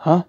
Huh?